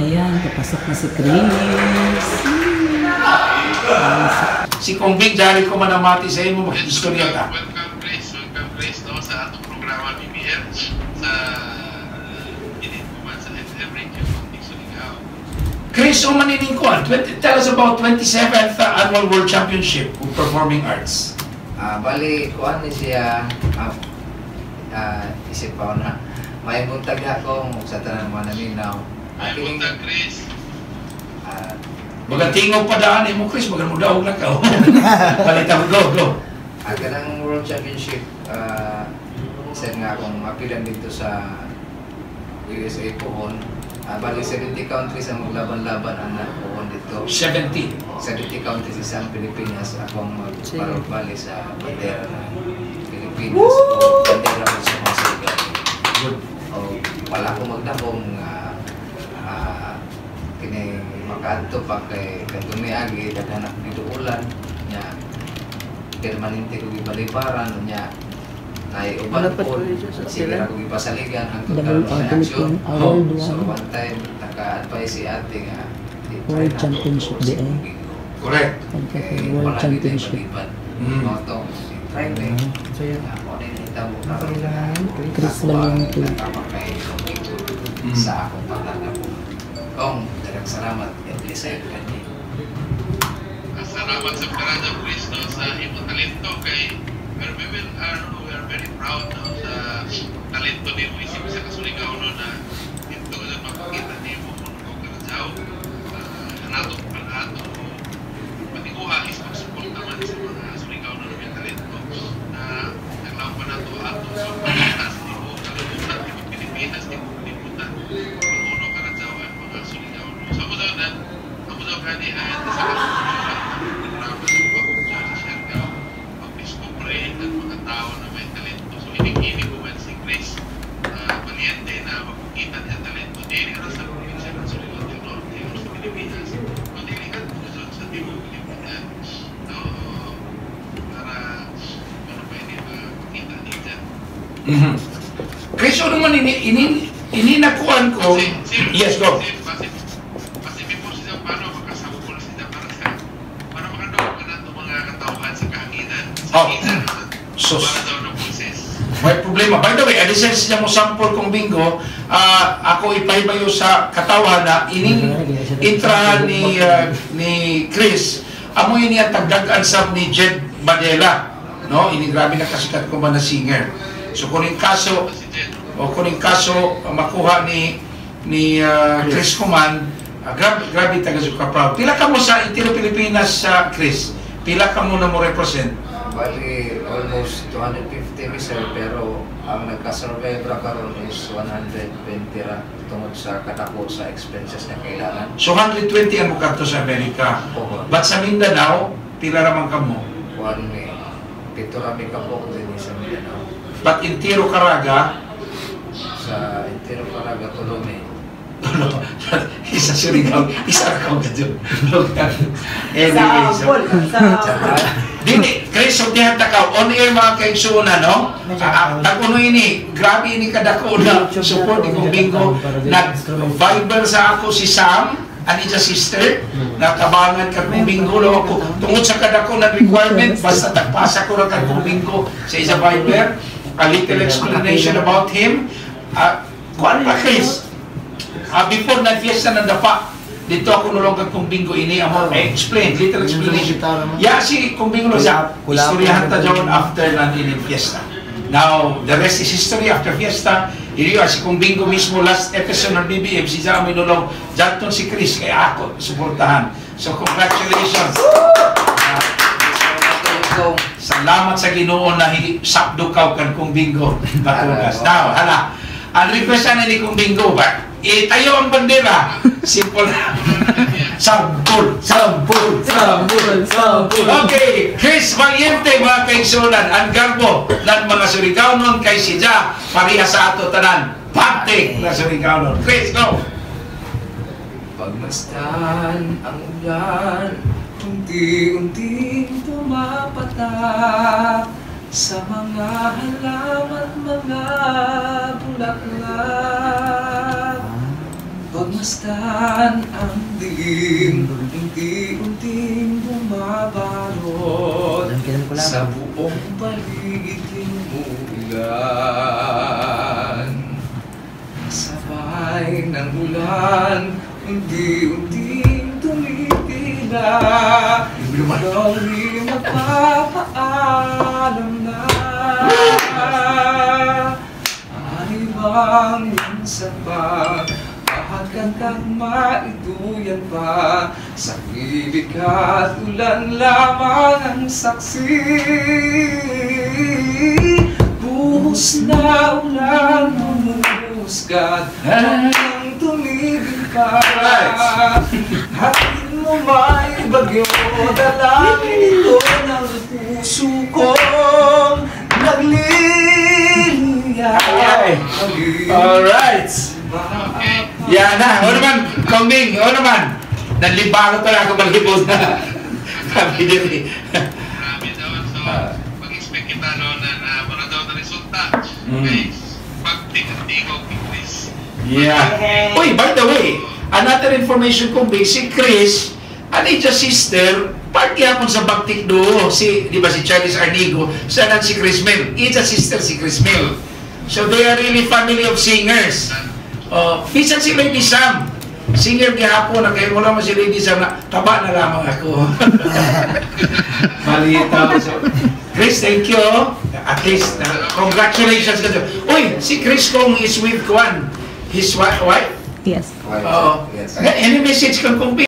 Ayan, papasok na si Chris. Si Kongbing, dahil ko manamati sa imo, mag-istorya ka. Welcome Chris, welcome Chris no, sa atong programa BBM sa Init Kuman sa FM Radio Context Surigao. Chris, o manining ko, 20, tell us about 27th Annual World Championship of Performing Arts. Ah, bali, kuan ni siya, ah, ah, isip pa na, may buntag ako sa tanang mga naminaw. May At kining, buntag Chris, ah, Baga tingog pa daan mo, Chris, baga mo daog na ka. Palita mo, go, go. ang kanang World Championship, ah, isa nga akong apilan dito sa USA pohon. Ah, bali, 70 countries ang maglaban-laban ang pohon dito. 70. 70 countries sa Pilipinas akong Sige. magparobali sa bandera ng Pilipinas o bandera mga sigal. Good. O wala ko magdakong uh, uh, kini makaadto pa kay kantong agi daghanak dito ulan nya permanente ko gibalibaran nya nay uban po yun sila. ako gipasaligan ang aksyon Philippine Award so one. time naka-advise si ate nga World na Championship di eh. Correct. Pagka Eh, World Championship. Mm. To, try me. So yan. Ako na yung na Chris kay Domingo Mm. sa dalang salamat. God bless you. Ah, salamat sa Karada Chris no, sa imong talento kay pero we will, ano, we are very proud no, sa talento ni Luis sa Kasuligaw no, na Mhm. Chris, ano man ini, ini, ininakuan ko. Kasi, si- Yes, go. Sa Oh. pulses. May problema. By the way, adisen siya mo sample kong bingo, ah, ako ipahibayo sa katawan na ining intrahan ni ah, ni Chris, amo ini ang tagdagan sa ni Jed Badela. No, ini grabe na kasikat ko ba na singer. So kuning kaso, Si Jen. o kuning kaso ah, makuha ni ni ah, Chris Kuman, ah, grabe, grabe taga ka proud. Pila ka mo sa Intero Pilipinas sa Chris? Pila ka mo na mo represent? Bali, almost 250 missile pero ang nagka-survive ra karon is 120 ra tungod sa kadako sa expenses na kailangan. So 120 ang mukato sa Amerika. Oo. But sa Mindanao, pila raman ka mo. Kuan ni pito ra mi kapok din sa Mindanao. But in Tiro Caraga, Sa Intero Paraga Tolome. isa Surigao, isa ka ka dyan. Anyway, Sa so, Apple. Dili, Chris, so diyan takaw, on air mga kaigsunan, no? Ah, Taguno ini, grabe ini kadako na support ni kong bingo. Nag-viber sa ako si Sam, ani sa sister, natabangan ka kong bingo lo ako. Tungod sa kadako na requirement, basta tagpasa ko lang ka kong bingo sa isa viber. A little explanation about him. Ah, kuan pa Chris, Ah, before na fiesta ng dapa, dito ako nulong kung bingo ini amo I explain little explanation. Ya si kung bingo sa istoryahan ta jud after na ini fiesta. Now, the rest is history after fiesta. Iriyo si kung bingo mismo last episode ng BBM si Jami nulong janton si Chris kay ako suportahan. So congratulations. Ah, Kung Salamat sa Ginoo na sakdo kaw kan kung bingo batugas. Now, hala. Ang request na ni kung bingo ba? Itayo ang bandera. Simple na. Sampul, sampul, sampul, sampul. Okay, Chris Valiente mga kaigsunan, ang garbo ng mga Surigao kay si Ja, pariha sa ato tanan. Pagtik na Surigao nun. Chris, go! Pagmasdan ang ulan, unti-unting pumapatak sa mga halaman, mga bulaklak. Pagmasdan ang dilim Unti-unting lang. Sa buong paligid himulan Sabay ng ulan Unti-unting tumitila. Ikaw magpapaalam na. Ay bang minsan ba Mahagkan kang maiduyan pa. Sa pilit at ulan lamang ang saksi. Buhos na ulan humuhusgat Hanggang tumigil ka Hatid mo may bagyo Dalangin ito ng puso kong Nagliliya Ay. Alright. Yan na. O naman, Kambing, o naman. Nalibago talaga ako malibos na. Sabi eh. Grabe daw. So, mag-expect kita no, na, na daw na resulta. Mm. Kay pagtingog ni Chris. Yeah. Uy, by the way, another information kong big, si Chris, Anitya sister, party hapon sa Baktik do, si, di ba si Charles Arnigo, sana si Chris Mel, Ija sister si Chris Mel. So they are really family of singers. Oh, bisan si Lady Sam, singer gihapon na kayo mo naman si Lady Sam na taba na lamang ako. Malita. So, Chris, thank you. At least, uh, congratulations. Uy, si Chris kong is with Kwan. His wi- wife? Yes. Oo. Yes. Any message kang kung